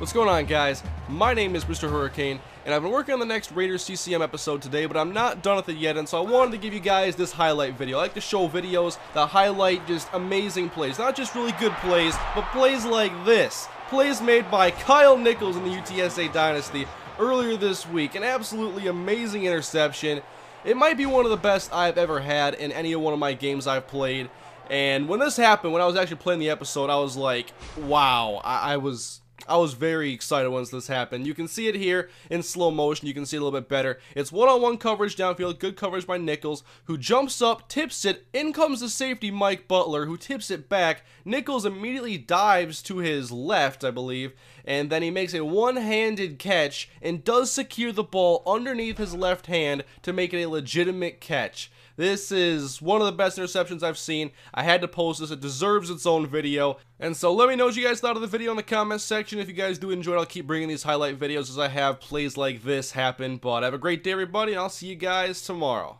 What's going on guys? My name is Mr. Hurricane and I've been working on the next Raiders CCM episode today but I'm not done with it yet and so I wanted to give you guys this highlight video. I like to show videos that highlight just amazing plays. Not just really good plays, but plays like this. Plays made by Kyle Nichols in the UTSA Dynasty earlier this week. An absolutely amazing interception. It might be one of the best I've ever had in any one of my games I've played. And when this happened, when I was actually playing the episode, I was like, wow, I, I was I was very excited once this happened. You can see it here in slow motion. You can see a little bit better. It's one-on-one -on -one coverage downfield. Good coverage by Nichols, who jumps up, tips it. In comes the safety, Mike Butler, who tips it back. Nichols immediately dives to his left, I believe, and then he makes a one-handed catch and does secure the ball underneath his left hand to make it a legitimate catch. This is one of the best interceptions I've seen. I had to post this. It deserves its own video. And so let me know what you guys thought of the video in the comments If you guys do enjoy it, I'll keep bringing these highlight videos as I have plays like this happen. But have a great day, everybody, and I'll see you guys tomorrow.